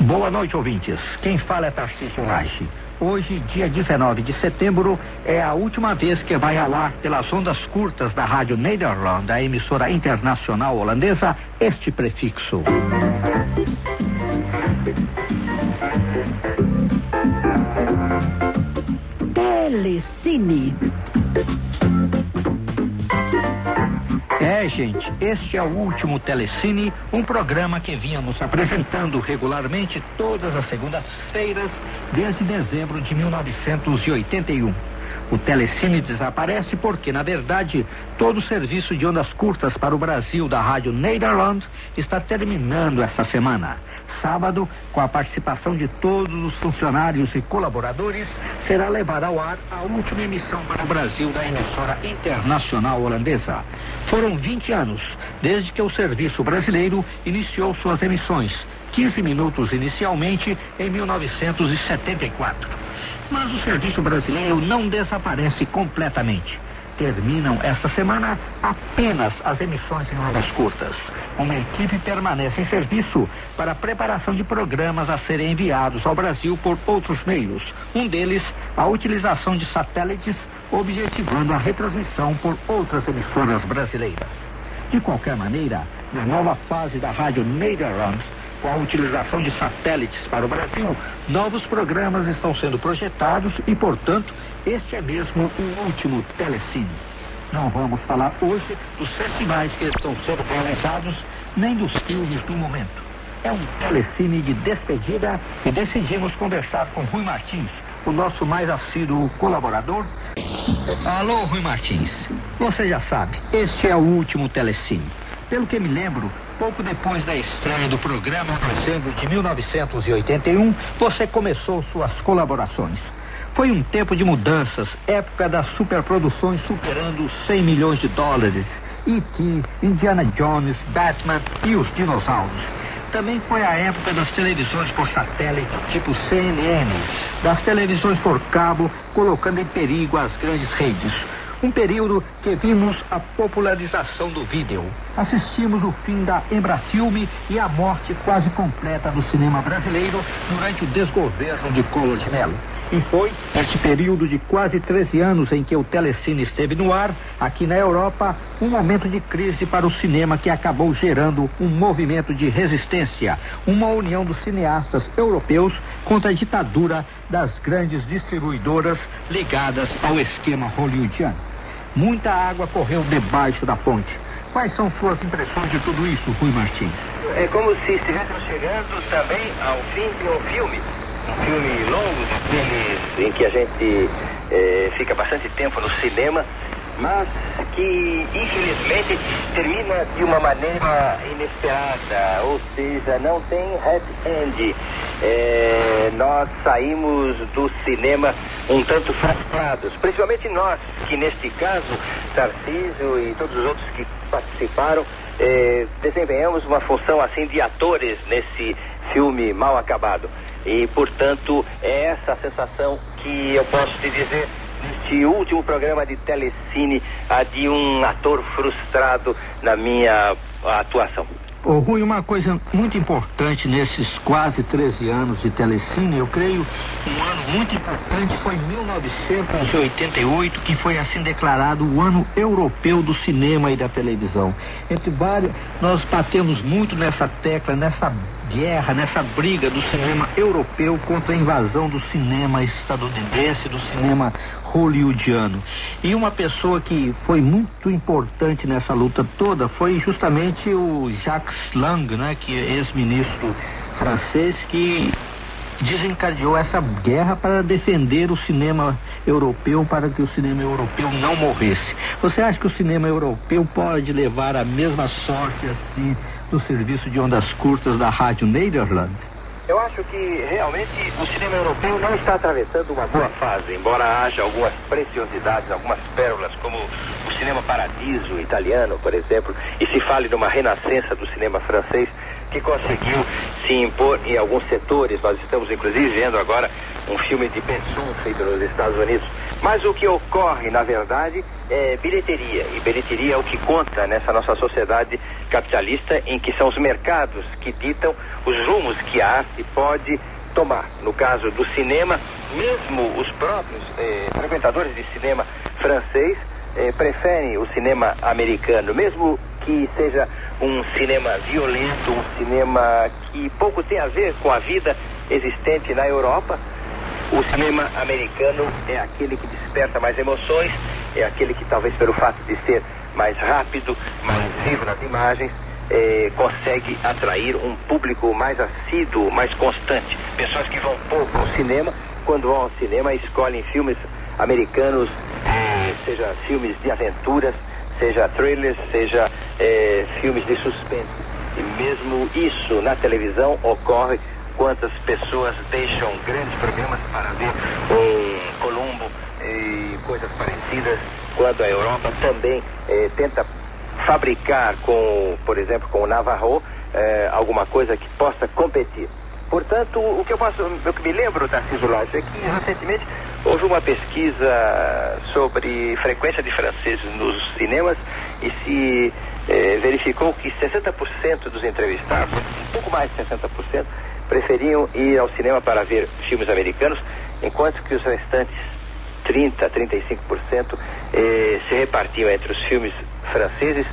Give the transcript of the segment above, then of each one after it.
Boa noite, ouvintes. Quem fala é Tarcísio Reich. Hoje, dia 19 de setembro, é a última vez que vai ao ar pelas ondas curtas da Rádio Nederland, a emissora internacional holandesa, este prefixo. Telecine. É, gente, este é o último Telecine, um programa que vínhamos apresentando regularmente todas as segundas-feiras desde dezembro de 1981. O Telecine desaparece porque, na verdade, todo o serviço de ondas curtas para o Brasil da Rádio Nederland está terminando esta semana. Sábado, com a participação de todos os funcionários e colaboradores, será levada ao ar a última emissão para o Brasil da emissora internacional holandesa. Foram 20 anos desde que o serviço brasileiro iniciou suas emissões, 15 minutos inicialmente em 1974. Mas o serviço brasileiro não desaparece completamente. Terminam esta semana apenas as emissões em ondas curtas. Uma equipe permanece em serviço para a preparação de programas a serem enviados ao Brasil por outros meios. Um deles, a utilização de satélites, objetivando a retransmissão por outras emissoras brasileiras. De qualquer maneira, na nova fase da Rádio Nederland, com a utilização de satélites para o Brasil, novos programas estão sendo projetados e, portanto, este é mesmo o último Telecine. Não vamos falar hoje dos festivais que estão sendo realizados, nem dos filmes do momento. É um telecine de despedida e decidimos conversar com Rui Martins, o nosso mais assíduo colaborador. Alô, Rui Martins. Você já sabe, este é o último telecine. Pelo que me lembro, pouco depois da estreia do programa, em dezembro de 1981, você começou suas colaborações. Foi um tempo de mudanças, época das superproduções superando 100 milhões de dólares. E.T., Indiana Jones, Batman e os dinossauros. Também foi a época das televisões por satélite, tipo CNN, das televisões por cabo, colocando em perigo as grandes redes. Um período que vimos a popularização do vídeo. Assistimos o fim da Embrafilme e a morte quase completa do cinema brasileiro durante o desgoverno de Collor de Mello. E foi este período de quase 13 anos em que o Telecine esteve no ar, aqui na Europa, um momento de crise para o cinema que acabou gerando um movimento de resistência, uma união dos cineastas europeus contra a ditadura das grandes distribuidoras ligadas ao esquema hollywoodiano. Muita água correu debaixo da ponte. Quais são suas impressões de tudo isso, Rui Martins? É como se estivéssemos chegando também ao fim de um filme filme longo, daqueles em que a gente é, fica bastante tempo no cinema, mas que infelizmente termina de uma maneira inesperada, ou seja, não tem happy end. É, nós saímos do cinema um tanto frustrados, principalmente nós, que neste caso, Tarcísio e todos os outros que participaram, é, desempenhamos uma função assim de atores nesse filme mal acabado. E, portanto, é essa a sensação que eu posso te dizer neste último programa de telecine, a de um ator frustrado na minha atuação. Ô, Rui, uma coisa muito importante nesses quase 13 anos de telecine, eu creio, um ano muito importante foi 1988, que foi assim declarado o ano europeu do cinema e da televisão. Entre vários, nós batemos muito nessa tecla, nessa guerra, nessa briga do cinema europeu contra a invasão do cinema estadunidense, do cinema hollywoodiano. E uma pessoa que foi muito importante nessa luta toda foi justamente o Jacques Lang, né, que é ex-ministro francês, que desencadeou essa guerra para defender o cinema europeu, para que o cinema europeu não morresse. Você acha que o cinema europeu pode levar a mesma sorte assim do serviço de ondas curtas da Rádio Nederland? Eu acho que realmente o cinema europeu não está atravessando uma boa fase, embora haja algumas preciosidades, algumas pérolas, como o cinema paradiso italiano, por exemplo, e se fale de uma renascença do cinema francês que conseguiu se impor em alguns setores. Nós estamos inclusive vendo agora um filme de Besson feito nos Estados Unidos. Mas o que ocorre, na verdade, é bilheteria. E bilheteria é o que conta nessa nossa sociedade capitalista em que são os mercados que ditam os rumos que a arte pode tomar. No caso do cinema, mesmo os próprios eh, frequentadores de cinema francês eh, preferem o cinema americano, mesmo que seja um cinema violento, um cinema que pouco tem a ver com a vida existente na Europa. O cinema americano é aquele que desperta mais emoções, é aquele que talvez pelo fato de ser mais rápido, mais vivo nas imagens, eh, consegue atrair um público mais assíduo, mais constante. Pessoas que vão pouco ao cinema, quando vão ao cinema, escolhem filmes americanos, eh, seja filmes de aventuras, seja trailers, seja eh, filmes de suspense. E mesmo isso na televisão ocorre quantas pessoas deixam grandes problemas para ver um Columbo e coisas parecidas, quando a Europa também eh, tenta fabricar com, por exemplo, com o Navarro, eh, alguma coisa que possa competir. Portanto, o que eu posso, o que me lembro, Tarcísio Laje, é que recentemente houve uma pesquisa sobre frequência de franceses nos cinemas e se eh, verificou que 60% dos entrevistados, um pouco mais de 60%, preferiam ir ao cinema para ver filmes americanos, enquanto que os restantes 30, 35% eh, se repartiam entre os filmes franceses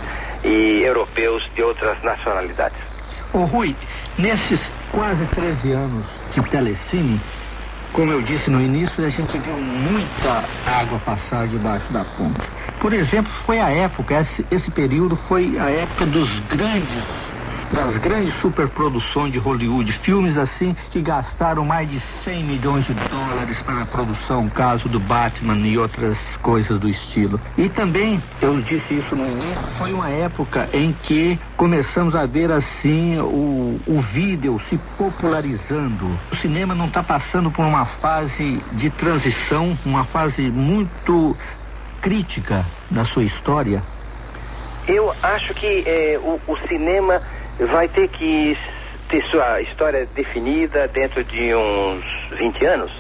e europeus de outras nacionalidades. Ô Rui, nesses quase 13 anos de telecine, como eu disse no início, a gente viu muita água passar debaixo da ponte. Por exemplo, foi a época, esse, esse período foi a época dos grandes das grandes superproduções de Hollywood, filmes assim que gastaram mais de 100 milhões de dólares para a produção, caso do Batman e outras coisas do estilo. E também, eu disse isso no início, foi uma época em que começamos a ver assim o, o vídeo se popularizando. O cinema não está passando por uma fase de transição, uma fase muito crítica da sua história? Eu acho que eh, o, o cinema vai ter que ter sua história definida dentro de uns 20 anos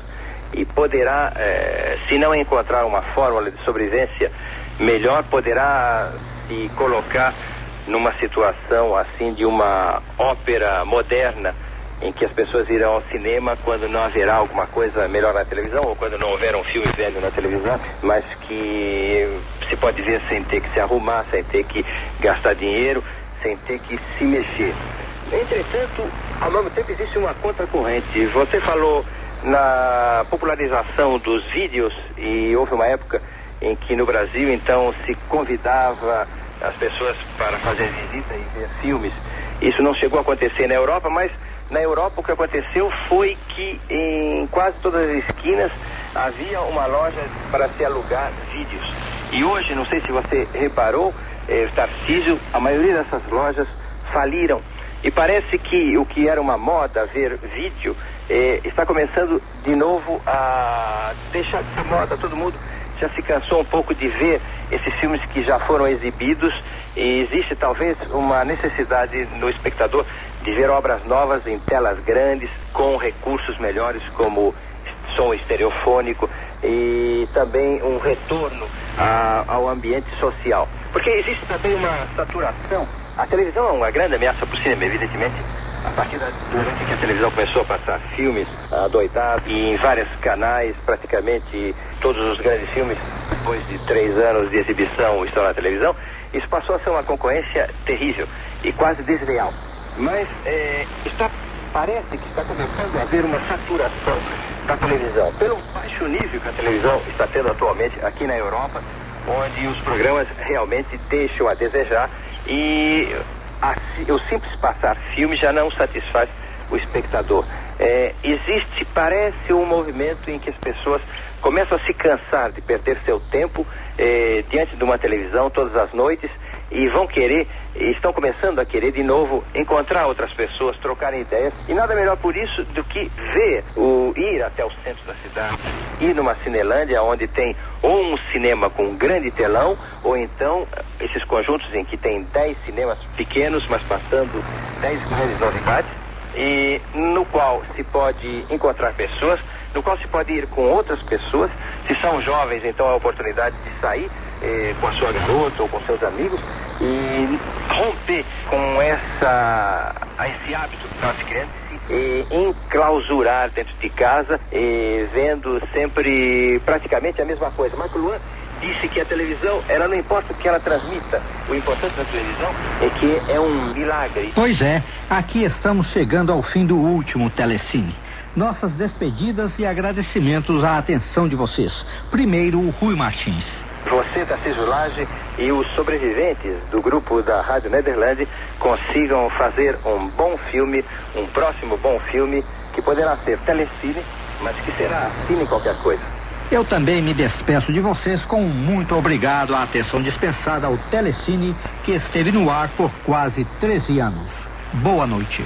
e poderá, eh, se não encontrar uma fórmula de sobrevivência melhor, poderá se colocar numa situação assim de uma ópera moderna em que as pessoas irão ao cinema quando não haverá alguma coisa melhor na televisão ou quando não houver um filme velho na televisão, mas que se pode ver sem ter que se arrumar, sem ter que gastar dinheiro sem ter que se mexer. Entretanto, ao mesmo tempo existe uma contracorrente. Você falou na popularização dos vídeos e houve uma época em que no Brasil então se convidava as pessoas para fazer visita e ver filmes. Isso não chegou a acontecer na Europa, mas na Europa o que aconteceu foi que em quase todas as esquinas havia uma loja para se alugar vídeos. E hoje, não sei se você reparou, eh, Tarcísio, a maioria dessas lojas faliram. E parece que o que era uma moda, ver vídeo, eh, está começando de novo a deixar de moda. Todo mundo já se cansou um pouco de ver esses filmes que já foram exibidos e existe talvez uma necessidade no espectador de ver obras novas em telas grandes, com recursos melhores como som estereofônico e também um retorno a, ao ambiente social. Porque existe também uma saturação. A televisão é uma grande ameaça para o cinema, evidentemente. A partir da, momento que a televisão começou a passar filmes adoidados e em vários canais, praticamente todos os grandes filmes, depois de três anos de exibição, estão na televisão, isso passou a ser uma concorrência terrível e quase desleal. Mas é, está, parece que está começando a haver uma saturação da televisão. Pelo baixo nível que a televisão está tendo atualmente aqui na Europa, onde os programas realmente deixam a desejar e a, o simples passar filme já não satisfaz o espectador. É, existe, parece, um movimento em que as pessoas começam a se cansar de perder seu tempo é, diante de uma televisão todas as noites e vão querer, estão começando a querer de novo encontrar outras pessoas, trocarem ideias. E nada melhor por isso do que ver, o, ir até o centro da cidade, ir numa Cinelândia onde tem ou um cinema com um grande telão, ou então esses conjuntos em que tem 10 cinemas pequenos, mas passando 10 grandes novidades, e no qual se pode encontrar pessoas, no qual se pode ir com outras pessoas. Se são jovens, então é a oportunidade de sair eh, com a sua garota ou com seus amigos e romper com essa, esse hábito que nós criamos e enclausurar dentro de casa, e vendo sempre praticamente a mesma coisa. Marco Luan disse que a televisão, ela não importa o que ela transmita, o importante da televisão é que é um milagre. Pois é, aqui estamos chegando ao fim do último Telecine. Nossas despedidas e agradecimentos à atenção de vocês. Primeiro, o Rui Martins. Você da Cijulage e os sobreviventes do grupo da Rádio Nederland consigam fazer um bom filme, um próximo bom filme, que poderá ser telecine, mas que será cine qualquer coisa. Eu também me despeço de vocês com muito obrigado à atenção dispensada ao Telecine, que esteve no ar por quase 13 anos. Boa noite.